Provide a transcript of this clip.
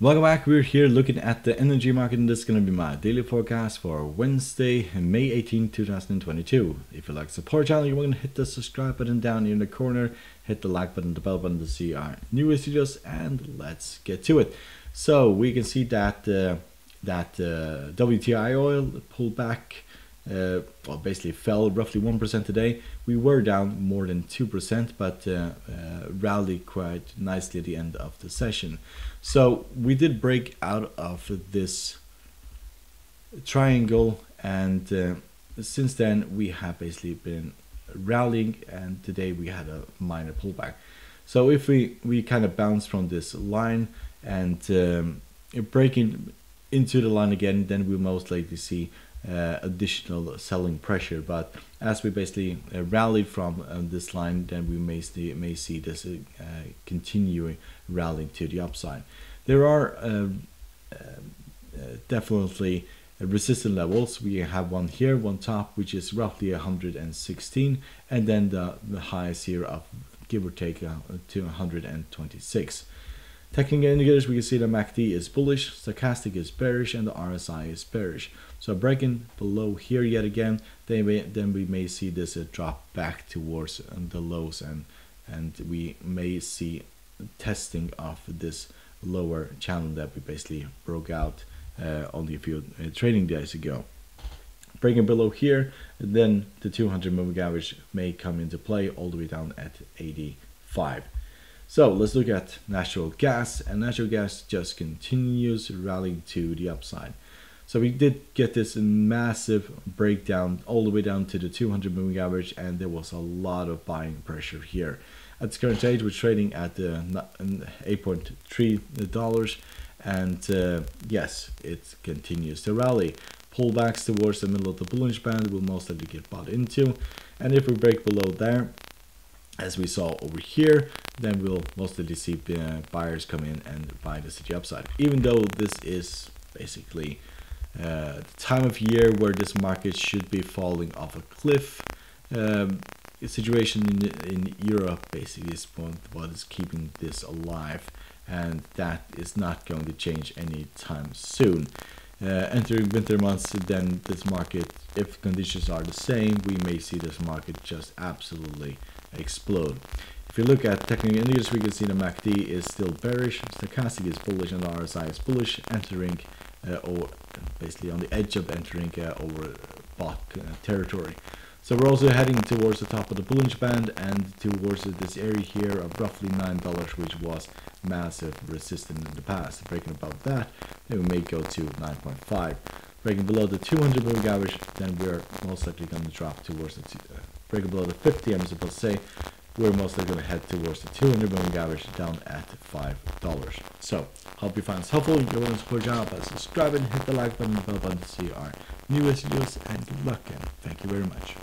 Welcome back. We're here looking at the energy market, and this is going to be my daily forecast for Wednesday, May 18, 2022. If you like support channel, you're going to hit the subscribe button down here in the corner, hit the like button, the bell button to see our newest videos, and let's get to it. So we can see that uh, that uh, WTI oil pulled back uh, well, basically fell roughly 1% today. We were down more than 2%, but uh, uh, rallied quite nicely at the end of the session. So we did break out of this triangle, and uh, since then we have basically been rallying, and today we had a minor pullback. So if we, we kind of bounce from this line and um, breaking into the line again, then we'll most likely see uh, additional selling pressure. But as we basically uh, rallied from uh, this line, then we may see, may see this uh, continuing rallying to the upside. There are um, uh, definitely resistance levels. We have one here, one top, which is roughly 116, and then the, the highest here of give or take uh, to 126. Technical indicators, we can see the MACD is bullish, stochastic is bearish, and the RSI is bearish. So breaking below here yet again, then we, then we may see this uh, drop back towards uh, the lows, and and we may see testing of this lower channel that we basically broke out uh, only a few trading days ago. Breaking below here, then the 200 moving average may come into play all the way down at 85. So let's look at natural gas, and natural gas just continues rallying to the upside. So we did get this massive breakdown all the way down to the 200 moving average, and there was a lot of buying pressure here. At the current stage, we're trading at uh, 8.3 dollars, and uh, yes, it continues to rally. Pullbacks towards the middle of the Bollinger band will most likely get bought into, and if we break below there, as we saw over here, then we'll mostly see uh, buyers come in and buy the city upside. Even though this is basically uh, the time of year where this market should be falling off a cliff, um, the situation in, in Europe basically is what is keeping this alive, and that is not going to change anytime soon. Uh, entering winter months, then this market, if conditions are the same, we may see this market just absolutely explode. If you look at technical indicators, we can see the MACD is still bearish, stochastic is bullish, and the RSI is bullish, entering uh, or basically on the edge of entering uh, over bot uh, territory. So we're also heading towards the top of the Bollinger Band and towards this area here of roughly $9, which was massive resistance in the past. Breaking above that, then we may go to 9.5. Breaking below the 200 moving average, then we're most likely going to drop towards the, uh, breaking below the 50, I'm supposed to say, we're mostly going to head towards the 200 moving average down at $5. So, hope you find this helpful. You're willing to support channel by subscribing, hit the like button, bell button to see our newest videos, and good luck, and thank you very much.